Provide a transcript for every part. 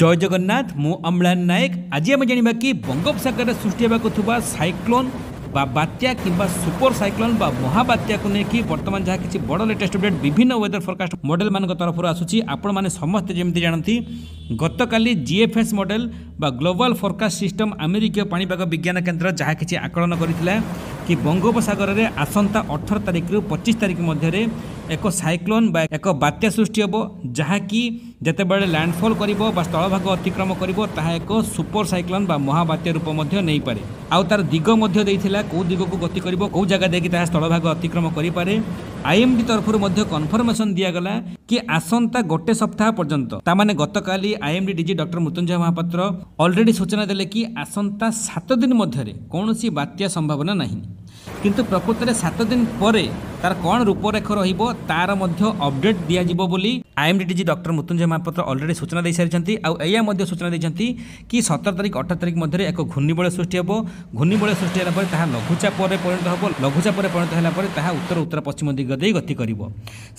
জয় জগন্নাথ মু অম্লান নায়ক আজ আমি জাঁয়া কি বঙ্গোপসাগর সৃষ্টি হওয়া সাইক্লোন বা বাত্যা কিংবা সুপর সাইক্লোন বা মহাবাত্যাকে নিয়ে বর্তমান যা কিছু বড় লেটেস্ট অপডেট বিভিন্ন ওয়েদর ফোরকাস্ট মডেল মান তরফর আসুচি আপনার সমস্ত যেমি জাঁতি গতকালি জিএফএস মডেল বা গ্লোবাল ফোরকাস্ট সিস্টম আমেরিকীয় পাপাগ বিজ্ঞান কেন্দ্র যা কিছু আকলন করে କି ବଙ୍ଗୋପସାଗରରେ ଆସନ୍ତା ଅଠର ତାରିଖରୁ ପଚିଶ ତାରିଖ ମଧ୍ୟରେ ଏକ ସାଇକ୍ଲୋନ୍ ବା ଏକ ବାତ୍ୟା ସୃଷ୍ଟି ହେବ ଯାହାକି ଯେତେବେଳେ ଲ୍ୟାଣ୍ଡଫଲ୍ କରିବ ବା ସ୍ଥଳଭାଗ ଅତିକ୍ରମ କରିବ ତାହା ଏକ ସୁପର ସାଇକ୍ଲୋନ୍ ବା ମହାବାତ୍ୟା ରୂପ ମଧ୍ୟ ନେଇପାରେ ଆଉ ତା'ର ଦିଗ ମଧ୍ୟ ଦେଇଥିଲା କେଉଁ ଦିଗକୁ ଗତି କରିବ କେଉଁ ଜାଗା ଦେଇକି ତାହା ସ୍ଥଳଭାଗ ଅତିକ୍ରମ କରିପାରେ আইএমডি তরফর মধ্যে কনফর্মেশন দিয়াগলা কি আসন্তা গোটে সপ্তাহ পর্যন্ত তামানে গতকালি IMD DG doctor Mrityunjay Mohapatra already সূচনা দেলে কি আসন্তা সাত দিন মধ্যে কৌশি বাত্যা সম্ভাবনা না কিন্তু প্রকৃতরে সাত দিন পরে তার কোণ রূপরেখ রহব তার মধ্যে অপডেট দিয়াযিব বলি IMD DG doctor Mrityunjay Mohapatra already সূচনা দিয়ে সারি আউ এয়া মধ্যে সূচনা দিয়েছেন কি সতের তারিখ অঠর তারিখ মধ্যে এক ঘূর্ণিবলয় সৃষ্টি হব ঘূর্ণিবলয় সৃষ্টি হল পরে তাহা লঘুচাপে পরিণত হব লঘুচাপে পরিণত হল পরে তাহা উত্তর উত্তর পশ্চিম দিগ দিয়ে গতি করব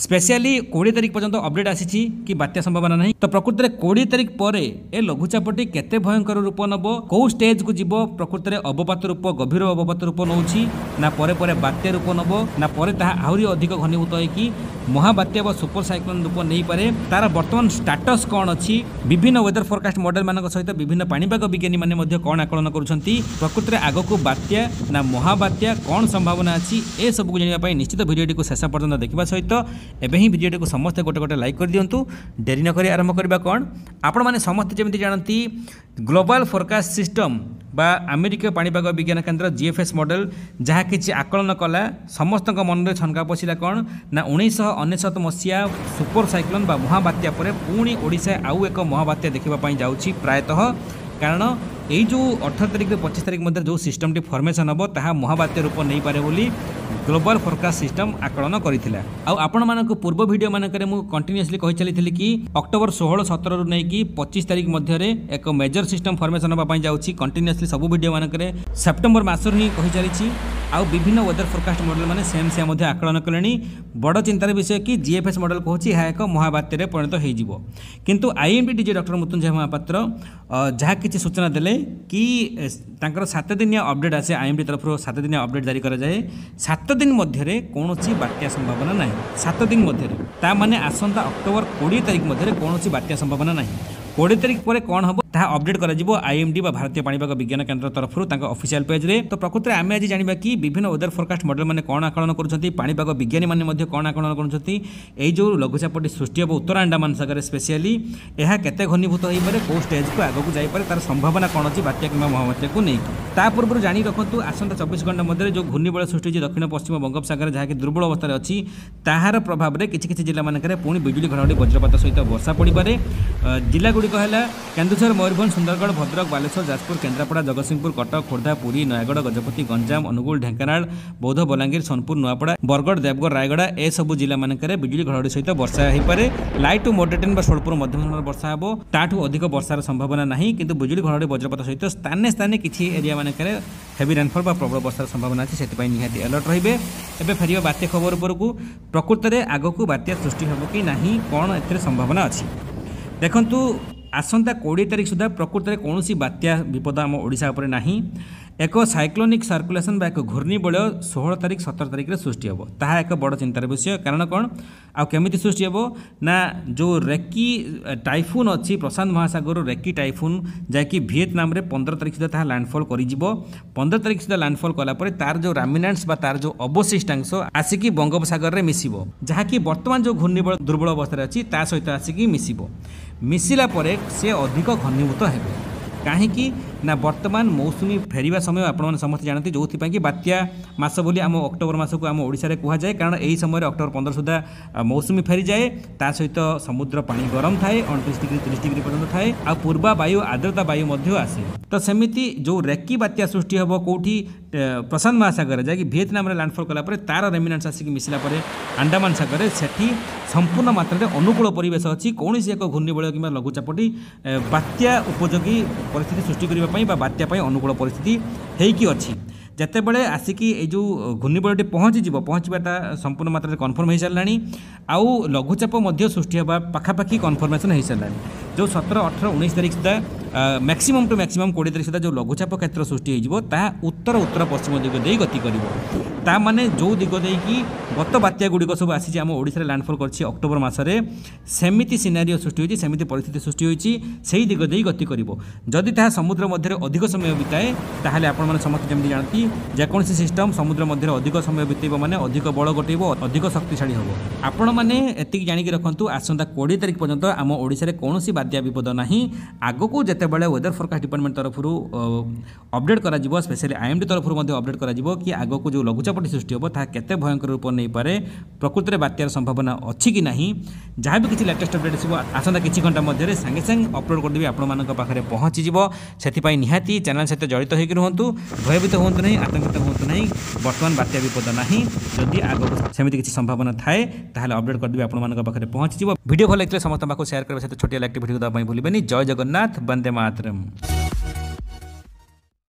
স্পেশালি কোড়ি তারিখ পর্যন্ত অপডেট আসিছি কি বাত্যা সম্ভাবনা না তো প্রকৃতরে কোড়ি তারিখ পরে এ লঘুচাপটি কেতে ভয়ঙ্কর রূপ নব কেউ স্টেজ কু যাব প্রকৃতরে অবপাত রূপ গভীর অবপাত রূপ নেছি না পরে পরে বাত্যা রূপ নব না পরে তাহা ଆହୁରି ଅଧିକ ଘନୀଭୂତ ହୋଇକି ମହାବାତ୍ୟା ବା ସୁପର ସାଇକ୍ଲୋନ୍ ରୂପ ନେଇପାରେ ତା'ର ବର୍ତ୍ତମାନ ଷ୍ଟାଟସ୍ କ'ଣ ଅଛି ବିଭିନ୍ନ ୱେଦର ଫୋରକାଷ୍ଟ ମଡେଲମାନଙ୍କ ସହିତ ବିଭିନ୍ନ ପାଣିପାଗ ବିଜ୍ଞାନୀମାନେ ମଧ୍ୟ କ'ଣ ଆକଳନ କରୁଛନ୍ତି ପ୍ରକୃତରେ ଆଗକୁ ବାତ୍ୟା ନା ମହାବାତ୍ୟା କ'ଣ ସମ୍ଭାବନା ଅଛି ଏସବୁକୁ ଜାଣିବା ପାଇଁ ନିଶ୍ଚିତ ଭିଡ଼ିଓଟିକୁ ଶେଷ ପର୍ଯ୍ୟନ୍ତ ଦେଖିବା ସହିତ ଏବେ ହିଁ ଭିଡ଼ିଓଟିକୁ ସମସ୍ତେ ଗୋଟେ ଗୋଟେ ଲାଇକ୍ କରିଦିଅନ୍ତୁ ଡେରି ନ କରି ଆରମ୍ଭ କରିବା କ'ଣ ଆପଣମାନେ ସମସ୍ତେ ଯେମିତି ଜାଣନ୍ତି ଗ୍ଲୋବାଲ୍ ଫୋରକାଷ୍ଟ ସିଷ୍ଟମ୍ ବା ଆମେରିକୀୟ ପାଣିପାଗ ବିଜ୍ଞାନ କେନ୍ଦ୍ର ଜିଏଫ୍ଏସ୍ ମଡେଲ ଯାହା କିଛି ଆକଳନ କଲା ସମସ୍ତଙ୍କ ମନରେ ଛନକା ପଶିଲା କ'ଣ ନା ଉଣେଇଶହ ଅନେଶତ ମସିହା ସୁପର ସାଇକ୍ଲୋନ୍ ବା ମହାବାତ୍ୟା ପରେ ପୁଣି ଓଡ଼ିଶା ଆଉ ଏକ ମହାବାତ୍ୟା ଦେଖିବା ପାଇଁ ଯାଉଛି ପ୍ରାୟତଃ କାରଣ ଏଇ ଯେଉଁ ଅଠର ତାରିଖରୁ ପଚିଶ ତାରିଖ ମଧ୍ୟରେ ଯେଉଁ ସିଷ୍ଟମଟି ଫର୍ମେସନ୍ ହେବ ତାହା ମହାବାତ୍ୟା ରୂପ ନେଇପାରେ ବୋଲି ଗ୍ଲୋବାଲ୍ ଫୋରକାଷ୍ଟ ସିଷ୍ଟମ୍ ଆକଳନ କରିଥିଲା ଆଉ ଆପଣମାନଙ୍କୁ ପୂର୍ବ ଭିଡ଼ିଓ ମାନଙ୍କରେ ମୁଁ କଣ୍ଟିନ୍ୟୁଅସ୍ଲି କହିଚାଲିଥିଲି କି ଅକ୍ଟୋବର ଷୋହଳ ସତରରୁ ନେଇକି ପଚିଶ ତାରିଖ ମଧ୍ୟରେ ଏକ ମେଜର ସିଷ୍ଟମ୍ ଫର୍ମେସନ୍ ହେବା ପାଇଁ ଯାଉଛି କଣ୍ଟିନ୍ୟୁଅସ୍ଲି ସବୁ ଭିଡ଼ିଓ ମାନଙ୍କରେ ସେପ୍ଟେମ୍ବର ମାସରୁ ହିଁ କହିଚାଲିଛି ଆଉ ବିଭିନ୍ନ ୱେଦର ଫୋରକାଷ୍ଟ ମଡେଲ୍ ମାନେ ସେମ୍ ସେମ୍ ମଧ୍ୟ ଆକଳନ କଲେଣି ବଡ଼ ଚିନ୍ତାର ବିଷୟ କି ଜିଏଫ୍ଏସ୍ ମଡେଲ୍ କହୁଛି ଏହା ଏକ ମହାବାତ୍ୟାରେ ପରିଣତ ହୋଇଯିବ କିନ୍ତୁ IMD DG doctor Mrityunjay Mohapatra ଯାହା କିଛି ସୂଚନା ଦେଲେ କି ତାଙ୍କର ସାତ ଦିନିଆ ଅପଡେଟ୍ ଆସେ ଆଇଏମ୍ଡି ତରଫରୁ ସାତ ଦିନିଆ ଅପଡେଟ୍ ଜାରି କରାଯାଏ ସାତ দিন মধ্যে কৌশি বাত্যা সম্ভাবনা না সাত দিন মধ্যে তা মানে আসন্তা অক্টোবর কোড়ি তারিখ মধ্যে কৌশি বাত্যা সম্ভাবনা না কোড়ি তারিখ পরে কম হব ତାହା ଅପଡେଟ୍ କରାଯିବ ଆଇଏମ୍ଡି ବା ଭାରତୀୟ ପାଣିପାଗ ବିଜ୍ଞାନ କେନ୍ଦ୍ର ତରଫରୁ ତାଙ୍କ ଅଫିସିଆଲ୍ ପେଜ୍ରେ ତ ପ୍ରକୃତରେ ଆମେ ଆଜି ଜାଣିବା କି ବିଭିନ୍ନ ୱେଦର ଫୋରକାଷ୍ଟ ମଡେଲମାନେ କ'ଣ ଆକଳନ କରୁଛନ୍ତି ପାଣିପାଗ ବିଜ୍ଞାନୀମାନେ ମଧ୍ୟ କ'ଣ ଆକଳନ କରୁଛନ୍ତି ଏଇ ଯେଉଁ ଲଘୁଚାପଟି ସୃଷ୍ଟି ହେବ ଉତ୍ତର ଆଣ୍ଡାମାନ ସାଗରରେ ସ୍ପେସିଆଲି ଏହା କେତେ ଘନୀଭୂତ ହୋଇପାରେ କେଉଁ ଷ୍ଟେଜ୍କୁ ଆଗକୁ ଯାଇପାରେ ତାର ସମ୍ଭାବନା କ'ଣ ଅଛି ବାତ୍ୟା କିମ୍ବା ମହାବାତ୍ୟାକୁ ନେଇକି ତା ପୂର୍ବରୁ ଜାଣି ରଖନ୍ତୁ ଆସନ୍ତା ଚବିଶ ଘଣ୍ଟା ମଧ୍ୟରେ ଯେଉଁ ଘୂର୍ଣ୍ଣିବଳ ସୃଷ୍ଟି ହେଉଛି ଦକ୍ଷିଣ ପଶ୍ଚିମ ବଙ୍ଗୋପସାଗରରେ ଯାହାକି ଦୁର୍ବଳ ଅବସ୍ଥାରେ ଅଛି ତାହାର ପ୍ରଭାବରେ କିଛି କିଛି ଜିଲ୍ଲାମାନଙ୍କରେ ପୁଣି ବିଜୁଳି ଘଡ଼ଘଡ଼ି ବଜ୍ରପାତ ସହିତ ବର୍ଷା ପଡ଼ିପାରେ ଜିଲ୍ଲାଗୁଡ଼ିକ ହେଲା କେନ୍ଦୁଝର ମୟୂରଭଞ୍ଜ ସୁନ୍ଦରଗଡ଼ ଭଦ୍ରକ ବାଲେଶ୍ୱର ଯାଜପୁର କେନ୍ଦ୍ରାପଡ଼ା ଜଗତସିଂହପୁର କଟକ ଖୋର୍ଦ୍ଧା ପୁରୀ ନୟାଗଡ଼ ଗଜପତି ଗଞ୍ଜାମ ଅନୁଗୁଳ ଢେଙ୍କାନାଳ ବୌଦ୍ଧ ବଲାଙ୍ଗୀର ସୋନପୁର ନୂଆପଡ଼ା ବରଗଡ଼ ଦେବଗଡ଼ ରାୟଗଡ଼ା ଏସବୁ ଜିଲ୍ଲାମାନଙ୍କରେ ବିଜୁଳି ଘଡ଼ଘଡ଼ି ସହିତ ବର୍ଷା ହୋଇପାରେ ଲାଇଟ୍ ଟୁ ମୋଡ୍ରେଟେନ୍ ବା ସ୍ୱଳ୍ପରୁ ମଧ୍ୟମ ଧରଣର ବର୍ଷା ହେବ ତାଠୁ ଅଧିକ ବର୍ଷାର ସମ୍ଭାବନା ନାହିଁ କିନ୍ତୁ ବିଜୁଳି ଘଡ଼ଘଡ଼ି ବଜ୍ରପାତ ସହିତ ସ୍ଥାନେ ସ୍ଥାନେ କିଛି ଏରିଆମାନଙ୍କରେ ହେଭି ରେନ୍ଫଲ୍ ବା ପ୍ରବଳ ବର୍ଷାର ସମ୍ଭାବନା ଅଛି ସେଥିପାଇଁ ନିହାତି ଆଲର୍ଟ ରହିବେ ଏବେ ଫେରିବ ବାତ୍ୟା ଖବର ଉପରକୁ ପ୍ରକୃତରେ ଆଗକୁ ବାତ୍ୟା ସୃଷ୍ଟି ହେବ କି ନାହିଁ କ'ଣ ଏଥିରେ ସମ୍ଭାବନା ଅଛି ଦେଖନ୍ତୁ ଆସନ୍ତା କୋଡ଼ିଏ ତାରିଖ ସୁଦ୍ଧା ପ୍ରକୃତରେ କୌଣସି ବାତ୍ୟା ବିପଦ ଆମ ଓଡ଼ିଶା ଉପରେ ନାହିଁ ଏକ ସାଇକ୍ଲୋନିକ୍ ସର୍କୁଲେସନ୍ ବା ଏକ ଘୂର୍ଣ୍ଣିବଳୟ ଷୋହଳ ତାରିଖ ସତର ତାରିଖରେ ସୃଷ୍ଟି ହେବ ତାହା ଏକ ବଡ଼ ଚିନ୍ତାର ବିଷୟ କାରଣ କ'ଣ ଆଉ କେମିତି ସୃଷ୍ଟି ହେବ ନା ଯେଉଁ ରେକି ଟାଇଫୁନ୍ ଅଛି ପ୍ରଶାନ୍ତ ମହାସାଗରର ରେକି ଟାଇଫୁନ୍ ଯାହାକି ଭିଏତନାମରେ ପନ୍ଦର ତାରିଖ ସୁଦ୍ଧା ତାହା ଲ୍ୟାଣ୍ଡଫଲ୍ କରିଯିବ ପନ୍ଦର ତାରିଖ ସୁଦ୍ଧା ଲ୍ୟାଣ୍ଡଫଲ୍ କଲା ପରେ ତାର ଯେଉଁ ରାମିନାନ୍ସ ବା ତାର ଯେଉଁ ଅବଶିଷ୍ଟାଂଶ ଆସିକି ବଙ୍ଗୋପସାଗରରେ ମିଶିବ ଯାହାକି ବର୍ତ୍ତମାନ ଯେଉଁ ଘୂର୍ଣ୍ଣିବଳ ଦୁର୍ବଳ ଅବସ୍ଥାରେ ଅଛି ତା ସହିତ ଆସିକି ମିଶିବ ମିଶିଲା ପରେ ସେ ଅଧିକ ଘନୀଭୂତ ହେବେ କାହିଁକି ନା ବର୍ତ୍ତମାନ ମୌସୁମୀ ଫେରିବା ସମୟ ଆପଣମାନେ ସମସ୍ତେ ଜାଣନ୍ତି ଯେଉଁଥିପାଇଁ କି ବାତ୍ୟା ମାସ ବୋଲି ଆମ ଅକ୍ଟୋବର ମାସକୁ ଆମ ଓଡ଼ିଶାରେ କୁହାଯାଏ କାରଣ ଏହି ସମୟରେ ଅକ୍ଟୋବର ପନ୍ଦର ସୁଦ୍ଧା ମୌସୁମୀ ଫେରିଯାଏ ତା ସହିତ ସମୁଦ୍ର ପାଣି ଗରମ ଥାଏ ଅଣତିରିଶ ଡିଗ୍ରୀ ତିରିଶ ଡିଗ୍ରୀ ପର୍ଯ୍ୟନ୍ତ ଥାଏ ଆଉ ପୂର୍ବା ବାୟୁ ଆର୍ଦ୍ରତା ବାୟୁ ମଧ୍ୟ ଆସେ ତ ସେମିତି ଯେଉଁ ରେକି ବାତ୍ୟା ସୃଷ୍ଟି ହେବ କେଉଁଠି প্রশান্ত মহাসাগরে যাকি ভিয়েতনামে ল্যান্ডফল কলাপরে তার রেমিনান্স আসিকি মিশিলা পরে আন্ডামান সাগরে সেটি সম্পূর্ণ মাত্রায় অনুকূল পরিবেশ অছি কৌশি এক ঘূর্ণিবলয় কিংবা লঘুচাপটি বাত্যা উপযোগী পরিস্থিতি সৃষ্টি করা বা বাত্যা অনুকূল পরিস্থিতি হয়েকি অছি ଯେତେବେଳେ ଆସିକି ଏଇ ଯେଉଁ ଘୂର୍ଣ୍ଣିବଳୟଟି ପହଞ୍ଚିଯିବ ପହଞ୍ଚିବାଟା ସମ୍ପୂର୍ଣ୍ଣ ମାତ୍ରାରେ କନଫର୍ମ ହୋଇସାରିଲାଣି ଆଉ ଲଘୁଚାପ ମଧ୍ୟ ସୃଷ୍ଟି ହେବା ପାଖାପାଖି କନଫର୍ମେସନ୍ ହୋଇସାରିଲାଣି ଯେଉଁ ସତର ଅଠର ଉଣେଇଶ ତାରିଖ ସୁଦ୍ଧା ମ୍ୟାକ୍ସିମମ୍ ଟୁ ମ୍ୟାକ୍ସିମମ୍ କୋଡ଼ିଏ ତାରିଖ ସୁଦ୍ଧା ଯେଉଁ ଲଘୁଚାପ କ୍ଷେତ୍ର ସୃଷ୍ଟି ହୋଇଯିବ ତାହା ଉତ୍ତର ଉତ୍ତର ପଶ୍ଚିମ ଦିଗ ଦେଇ ଗତି କରିବ ତା ମାନେ ଯେଉଁ ଦିଗ ଦେଇକି ଗତ ବାତ୍ୟାଗୁଡ଼ିକ ସବୁ ଆସିଛି ଆମ ଓଡ଼ିଶାରେ ଲ୍ୟାଣ୍ଡଫଲ୍ କରିଛି ଅକ୍ଟୋବର ମାସରେ ସେମିତି ସିନାରିଓ ସୃଷ୍ଟି ହୋଇଛି ସେମିତି ପରିସ୍ଥିତି ସୃଷ୍ଟି ହୋଇଛି ସେହି ଦିଗ ଦେଇ ଗତି କରିବ ଯଦି ତାହା ସମୁଦ୍ର ମଧ୍ୟରେ ଅଧିକ ସମୟ ବିତାଏ ତାହେଲେ ଆପଣମାନେ ସମସ୍ତେ ଯେମିତି ଜାଣନ୍ତି ଯେକୌଣସି ସିଷ୍ଟମ୍ ସମୁଦ୍ର ମଧ୍ୟରେ ଅଧିକ ସମୟ ବିତେଇବ ମାନେ ଅଧିକ ବଳ ଗୋଟେଇବ ଅଧିକ ଶକ୍ତିଶାଳୀ ହେବ ଆପଣମାନେ ଏତିକି ଜାଣିକି ରଖନ୍ତୁ ଆସନ୍ତା କୋଡ଼ିଏ ତାରିଖ ପର୍ଯ୍ୟନ୍ତ ଆମ ଓଡ଼ିଶାରେ କୌଣସି ବାତ୍ୟା ବିପଦ ନାହିଁ ଆଗକୁ ଯେତେବେଳେ ୱେଦର ଫୋରକାଷ୍ଟ ଡିପାର୍ଟମେଣ୍ଟ ତରଫରୁ ଅପଡ଼େଟ୍ କରାଯିବ ସ୍ପେଶାଲି ଆଇଏମ୍ଡି ତରଫରୁ ମଧ୍ୟ ଅପଡ଼େଟ୍ କରାଯିବ କି ଆଗକୁ ଯେଉଁ ଲଘୁଚାପଟି ସୃଷ୍ଟି ହେବ ତାହା କେତେ ଭୟଙ୍କର ରୂପ ନେଇପାରେ ପ୍ରକୃତରେ ବାତ୍ୟାର ସମ୍ଭାବନା ଅଛି କି ନାହିଁ ଯାହା ବି କିଛି ଲେଟେଷ୍ଟ ଅପଡ଼େଟ୍ ଆସିବ ଆସନ୍ତା କିଛି ଘଣ୍ଟା ମଧ୍ୟରେ ସାଙ୍ଗେ ସାଙ୍ଗେ ଅପଲୋଡ଼ କରିଦେବି ଆପଣମାନଙ୍କ ପାଖରେ ପହଞ୍ଚିଯିବ ସେଥିପାଇଁ ନିହାତି ଚ୍ୟାନେଲ୍ ସହିତ ଜଡ଼ିତ ହୋଇକି ରୁହନ୍ତୁ ଭୟଭୀତ ହୁଅନ୍ତୁ ନାହିଁ ଆତଙ୍କିତ ହୁଅନ୍ତୁ ନାହିଁ ବର୍ତ୍ତମାନ ବାତ୍ୟା ବିପଦ ନାହିଁ ଯଦି ଆଗକୁ ସେମିତି କିଛି ସମ୍ଭାବନା ଥାଏ ତାହେଲେ ଅପଡ଼େଟ୍ କରିଦେବି ଆପଣମାନଙ୍କ ପାଖରେ ପହଞ୍ଚିଯିବ ଭିଡ଼ିଓ ଭଲ ଲାଗିଥିଲେ ସମସ୍ତଙ୍କ ପାଖକୁ ସେୟାର କରିବା ସହିତ ଛୋଟିଆ ଲାଇକ୍ଟି କୁ ଦେବା ପାଇଁ ଭୁଲିବେନି ଜୟ ଜଗନ୍ନାଥ ବନ୍ଦେ ମାତରମ୍